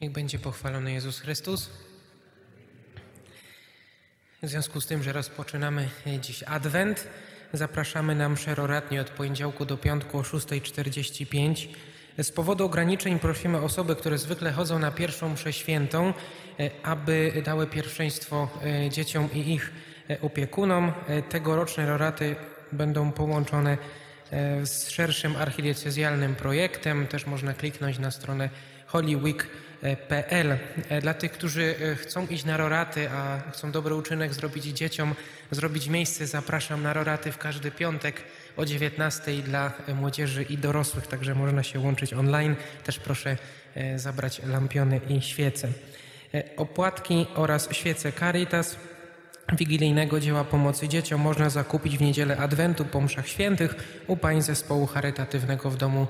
Niech będzie pochwalony Jezus Chrystus. W związku z tym, że rozpoczynamy dziś Adwent, zapraszamy na mszę od poniedziałku do piątku o 6.45. Z powodu ograniczeń prosimy osoby, które zwykle chodzą na pierwszą mszę świętą, aby dały pierwszeństwo dzieciom i ich opiekunom. Tegoroczne roraty będą połączone z szerszym archidiecezjalnym projektem. Też można kliknąć na stronę holyweek.pl. Dla tych, którzy chcą iść na roraty, a chcą dobry uczynek zrobić dzieciom, zrobić miejsce, zapraszam na roraty w każdy piątek o 19 dla młodzieży i dorosłych, także można się łączyć online. Też proszę zabrać lampiony i świece. Opłatki oraz świece Caritas wigilijnego dzieła pomocy dzieciom można zakupić w niedzielę Adwentu po mszach świętych u pań zespołu charytatywnego w domu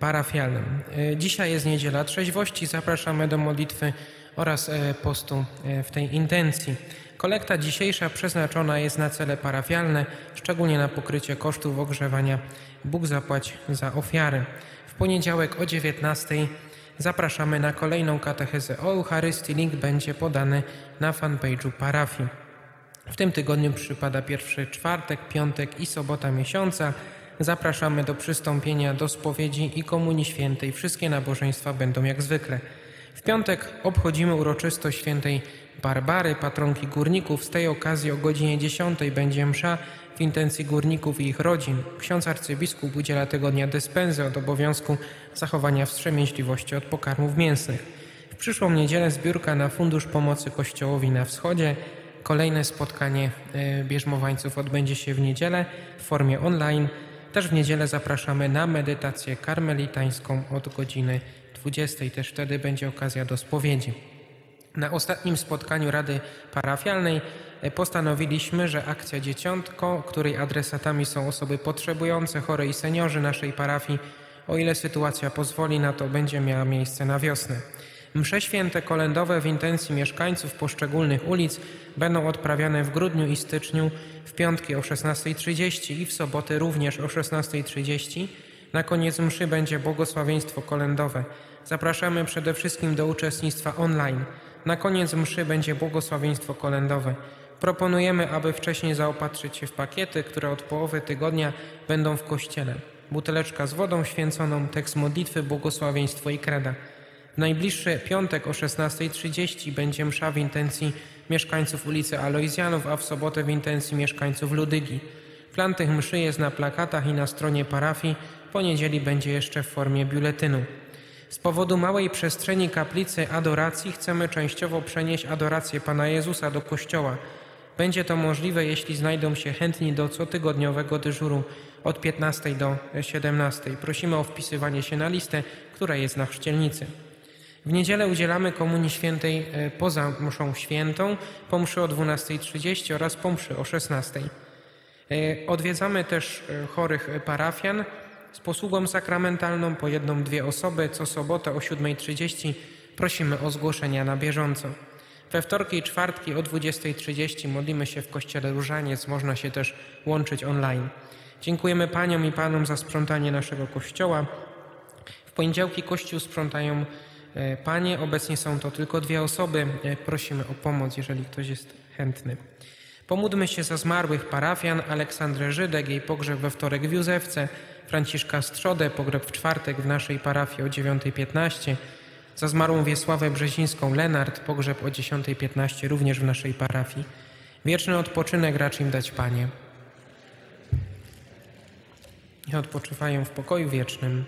parafialnym. Dzisiaj jest niedziela trzeźwości. Zapraszamy do modlitwy oraz postu w tej intencji. Kolekta dzisiejsza przeznaczona jest na cele parafialne, szczególnie na pokrycie kosztów ogrzewania. Bóg zapłać za ofiary. W poniedziałek o 19 zapraszamy na kolejną katechezę o Eucharystii. Link będzie podany na fanpage'u parafii. W tym tygodniu przypada pierwszy czwartek, piątek i sobota miesiąca. Zapraszamy do przystąpienia do spowiedzi i komunii świętej. Wszystkie nabożeństwa będą jak zwykle. W piątek obchodzimy uroczystość świętej Barbary, patronki górników. Z tej okazji o godzinie 10 będzie msza w intencji górników i ich rodzin. Ksiądz arcybiskup udziela tego dnia dyspensy od obowiązku zachowania wstrzemięźliwości od pokarmów mięsnych. W przyszłą niedzielę zbiórka na Fundusz Pomocy Kościołowi na Wschodzie. Kolejne spotkanie bierzmowańców odbędzie się w niedzielę w formie online. Też w niedzielę zapraszamy na medytację karmelitańską od godziny 20. Też wtedy będzie okazja do spowiedzi. Na ostatnim spotkaniu Rady Parafialnej postanowiliśmy, że akcja Dzieciątko, której adresatami są osoby potrzebujące, chore i seniorzy naszej parafii, o ile sytuacja pozwoli na to, będzie miała miejsce na wiosnę. Msze święte kolędowe w intencji mieszkańców poszczególnych ulic będą odprawiane w grudniu i styczniu, w piątki o 16.30 i w soboty również o 16.30. Na koniec mszy będzie błogosławieństwo kolędowe. Zapraszamy przede wszystkim do uczestnictwa online. Na koniec mszy będzie błogosławieństwo kolędowe. Proponujemy, aby wcześniej zaopatrzyć się w pakiety, które od połowy tygodnia będą w kościele. Buteleczka z wodą święconą, tekst modlitwy, błogosławieństwo i kreda. W najbliższy piątek o 16.30 będzie msza w intencji mieszkańców ulicy Alojzjanów, a w sobotę w intencji mieszkańców Ludygi. Plan tych mszy jest na plakatach i na stronie parafii. Po niedzieli będzie jeszcze w formie biuletynu. Z powodu małej przestrzeni kaplicy adoracji chcemy częściowo przenieść adorację Pana Jezusa do kościoła. Będzie to możliwe, jeśli znajdą się chętni do cotygodniowego dyżuru od 15 do 17. Prosimy o wpisywanie się na listę, która jest na chrzcielnicy. W niedzielę udzielamy Komunii Świętej poza mszą świętą, po mszy o 12.30 oraz po mszy o 16.00. Odwiedzamy też chorych parafian z posługą sakramentalną po jedną, dwie osoby. Co sobotę o 7.30 prosimy o zgłoszenia na bieżąco. We wtorki i czwartki o 20.30 modlimy się w kościele Różaniec. Można się też łączyć online. Dziękujemy Paniom i Panom za sprzątanie naszego kościoła. W poniedziałki kościół sprzątają Panie. Obecnie są to tylko dwie osoby. Prosimy o pomoc, jeżeli ktoś jest chętny. Pomódlmy się za zmarłych parafian Aleksandrę Żydek, jej pogrzeb we wtorek w Józefce, Franciszka Strzodę, pogrzeb w czwartek w naszej parafii o 9.15, za zmarłą Wiesławę Brzezińską Lenart, pogrzeb o 10.15 również w naszej parafii. Wieczny odpoczynek racz im dać Panie. I odpoczywają w pokoju wiecznym.